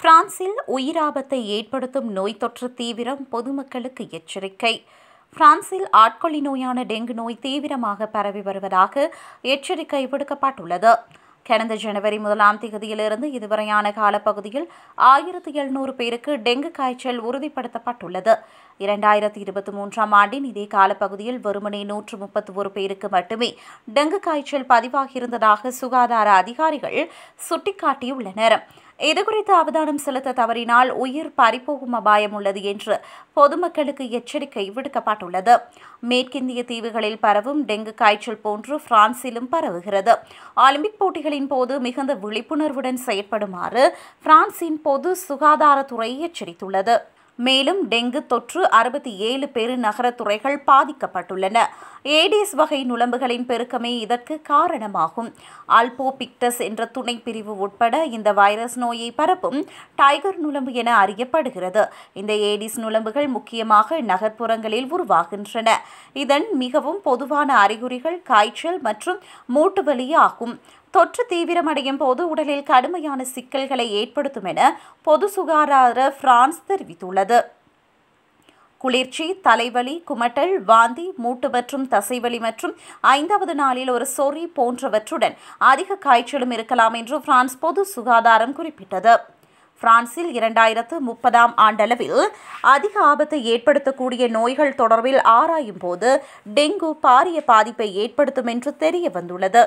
பிரான்சில் உயிராபத்தை ஏற்படுத்தும் நோய் தொற்று தீவிரம் பொதுமக்களுக்கு எச்சரிக்கை. பிரான்சில் ஆட்கொள்ளி நோயான டெங்கு நோய் தீவிரமாக பரவி வருவதாக எச்சரிக்கை விடுக்கப்பட்டுள்ளது. கடந்த ஜனவரி முதலாம் தேதியிலிருந்து இதுவரையான காலப்பகுதியில் ஆயிரத்தி எழுநூறு பேருக்கு டெங்கு காய்ச்சல் உறுதிப்படுத்தப்பட்டுள்ளது. இரண்டாயிரத்தி இருபத்தி மூன்றாம் ஆண்டின் இதே காலப்பகுதியில் வெறுமனே நூற்று முப்பத்தி ஒரு பேருக்கு மட்டுமே டெங்கு காய்ச்சல் பதிவாகியிருந்ததாக சுகாதார அதிகாரிகள் சுட்டிக்காட்டியுள்ளனர். இதுகுறித்து அவதானம் செலுத்த தவறினால் உயிர் பறிபோகும் அபாயம் உள்ளது என்று பொதுமக்களுக்கு எச்சரிக்கை விடுக்கப்பட்டுள்ளது. மேற்கிந்திய தீவுகளில் பரவும் டெங்கு காய்ச்சல் போன்று பிரான்சிலும் பரவுகிறது. ஒலிம்பிக் போட்டிகளின் போது மிகுந்த விழிப்புணர்வுடன் செயற்படுமாறு பிரான்சின் பொது சுகாதாரத்துறை எச்சரித்துள்ளது. மேலும் டெங்கு தொற்று அறுபத்தி ஏழு பெருநகர துறைகள் பாதிக்கப்பட்டுள்ளன. ஏடிஸ் வகை நுளம்புகளின் பெருக்கமே இதற்கு காரணமாகும். அல்போபிக்டஸ் என்ற துணை பிரிவு உட்பட இந்த வைரஸ் நோயை பரப்பும் டைகர் நுளம்பு என அறியப்படுகிறது. இந்த ஏடிஸ் நுளம்புகள் முக்கியமாக நகர்ப்புறங்களில் உருவாகின்றன. இதன் மிகவும் பொதுவான அறிகுறிகள் காய்ச்சல் மற்றும் மூட்டுவலி ஆகும். தொற்று தீவிரமடையும் போது உடலில் கடுமையான சிக்கல்களை ஏற்படுத்தும் என பொது சுகாதார பிரான்ஸ் தெரிவித்துள்ளது. குளிர்ச்சி தலைவலி குமட்டல் வாந்தி மூட்டு மற்றும் தசைவலி மற்றும் ஐந்தாவது நாளில் ஒரு சொறி போன்றவற்றுடன் அதிக காய்ச்சலும் இருக்கலாம் என்று பிரான்ஸ் பொது சுகாதாரம் குறிப்பிட்டது. பிரான்சில் இரண்டாயிரத்து முப்பதாம் ஆண்டளவில் அதிக ஆபத்தை ஏற்படுத்தக்கூடிய நோய்கள் தொடர்பில் ஆராயும் போது டெங்கு பாரிய பாதிப்பை ஏற்படுத்தும் என்று தெரிய வந்துள்ளது.